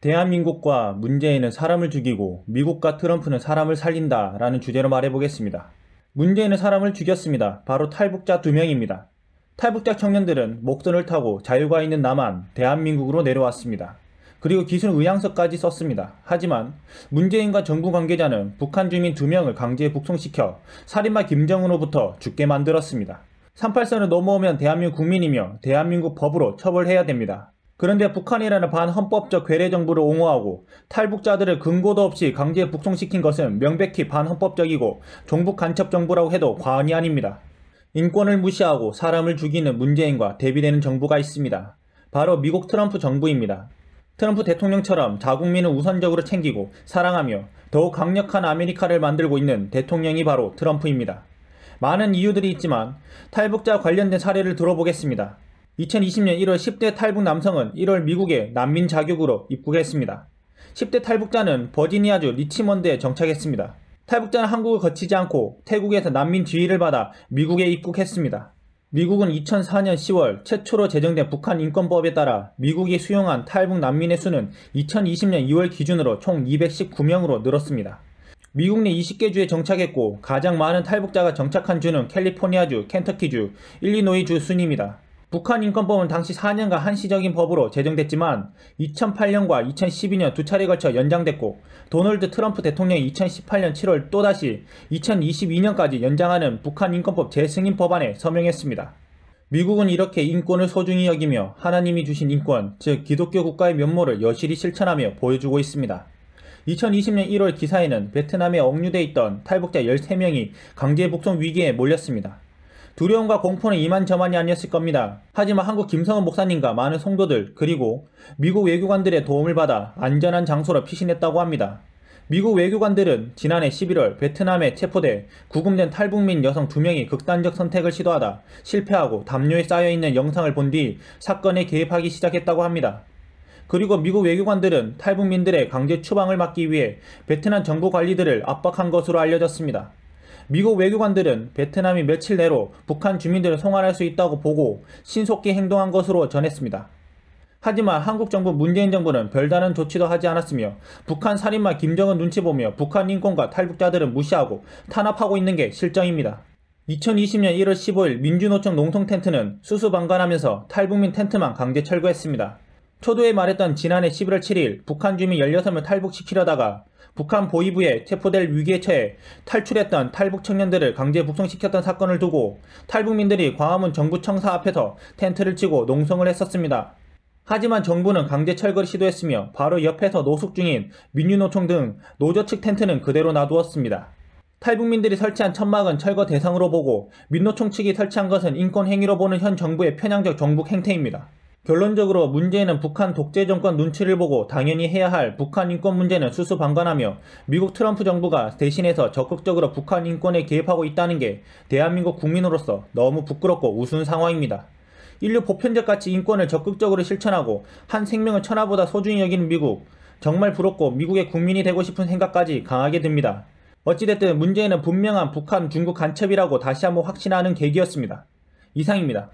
대한민국과 문재인은 사람을 죽이고 미국과 트럼프는 사람을 살린다 라는 주제로 말해보겠습니다. 문재인은 사람을 죽였습니다. 바로 탈북자 두 명입니다. 탈북자 청년들은 목선을 타고 자유가 있는 남한, 대한민국으로 내려왔습니다. 그리고 기술 의향서까지 썼습니다. 하지만 문재인과 정부 관계자는 북한 주민 두 명을 강제 북송시켜 살인마 김정은으로부터 죽게 만들었습니다. 38선을 넘어오면 대한민국 국민이며 대한민국 법으로 처벌해야 됩니다. 그런데 북한이라는 반헌법적 괴뢰 정부를 옹호하고 탈북자들을 근거도 없이 강제 북송시킨 것은 명백히 반헌법적이고 종북 간첩 정부라고 해도 과언이 아닙니다. 인권을 무시하고 사람을 죽이는 문재인과 대비되는 정부가 있습니다. 바로 미국 트럼프 정부입니다. 트럼프 대통령처럼 자국민을 우선적으로 챙기고 사랑하며 더욱 강력한 아메리카를 만들고 있는 대통령이 바로 트럼프입니다. 많은 이유들이 있지만 탈북자 관련된 사례를 들어보겠습니다. 2020년 1월 10대 탈북 남성은 1월 미국에 난민 자격으로 입국했습니다. 10대 탈북자는 버지니아주 리치먼드에 정착했습니다. 탈북자는 한국을 거치지 않고 태국에서 난민 지위를 받아 미국에 입국했습니다. 미국은 2004년 10월 최초로 제정된 북한 인권법에 따라 미국이 수용한 탈북 난민의 수는 2020년 2월 기준으로 총 219명으로 늘었습니다. 미국 내 20개 주에 정착했고 가장 많은 탈북자가 정착한 주는 캘리포니아주, 켄터키주, 일리노이주 순입니다. 북한 인권법은 당시 4년간 한시적인 법으로 제정됐지만 2008년과 2012년 두 차례 걸쳐 연장됐고 도널드 트럼프 대통령이 2018년 7월 또다시 2022년까지 연장하는 북한 인권법 재승인 법안에 서명했습니다. 미국은 이렇게 인권을 소중히 여기며 하나님이 주신 인권, 즉 기독교 국가의 면모를 여실히 실천하며 보여주고 있습니다. 2020년 1월 기사에는 베트남에 억류돼 있던 탈북자 13명이 강제 북송 위기에 몰렸습니다. 두려움과 공포는 이만저만이 아니었을 겁니다. 하지만 한국 김성은 목사님과 많은 성도들 그리고 미국 외교관들의 도움을 받아 안전한 장소로 피신했다고 합니다. 미국 외교관들은 지난해 11월 베트남에 체포돼 구금된 탈북민 여성 2명이 극단적 선택을 시도하다 실패하고 담요에 쌓여있는 영상을 본 뒤 사건에 개입하기 시작했다고 합니다. 그리고 미국 외교관들은 탈북민들의 강제 추방을 막기 위해 베트남 정부 관리들을 압박한 것으로 알려졌습니다. 미국 외교관들은 베트남이 며칠 내로 북한 주민들을 송환할 수 있다고 보고 신속히 행동한 것으로 전했습니다. 하지만 한국 정부 문재인 정부는 별다른 조치도 하지 않았으며 북한 살인마 김정은 눈치 보며 북한 인권과 탈북자들은 무시하고 탄압하고 있는 게 실정입니다. 2020년 1월 15일 민주노총 농성 텐트는 수수방관하면서 탈북민 텐트만 강제 철거했습니다. 초도에 말했던 지난해 11월 7일 북한 주민 16명 탈북시키려다가 북한 보위부에 체포될 위기에 처해 탈출했던 탈북 청년들을 강제 북송시켰던 사건을 두고 탈북민들이 광화문 정부 청사 앞에서 텐트를 치고 농성을 했었습니다. 하지만 정부는 강제 철거를 시도했으며 바로 옆에서 노숙 중인 민주노총 등 노조 측 텐트는 그대로 놔두었습니다. 탈북민들이 설치한 천막은 철거 대상으로 보고 민노총 측이 설치한 것은 인권행위로 보는 현 정부의 편향적 정북 행태입니다. 결론적으로 문제는 북한 독재 정권 눈치를 보고 당연히 해야 할 북한 인권 문제는 수수방관하며 미국 트럼프 정부가 대신해서 적극적으로 북한 인권에 개입하고 있다는 게 대한민국 국민으로서 너무 부끄럽고 우스운 상황입니다. 인류 보편적같이 인권을 적극적으로 실천하고 한 생명을 천하보다 소중히 여기는 미국. 정말 부럽고 미국의 국민이 되고 싶은 생각까지 강하게 듭니다. 어찌됐든 문제는 분명한 북한 중국 간첩이라고 다시 한번 확신하는 계기였습니다. 이상입니다.